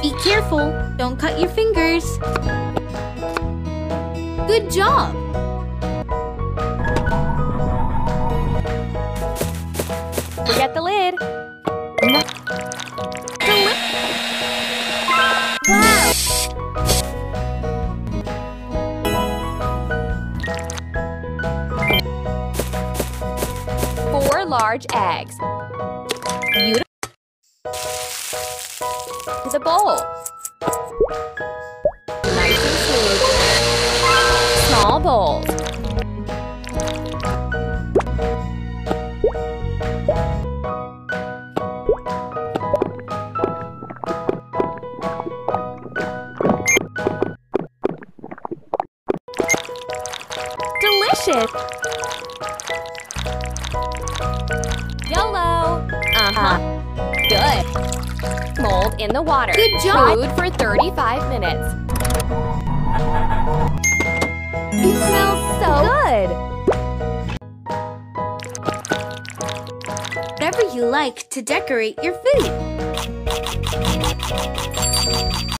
Be careful, don't cut your fingers. Good job! Forget the lid. Deli- wow! Four large eggs. Beautiful. The bowl. Nice and smooth. Small bowls. Delicious. Uh-huh. Good. Mold in the water. Good job. Food for 35 minutes. It smells so good. Whatever you like to decorate your food.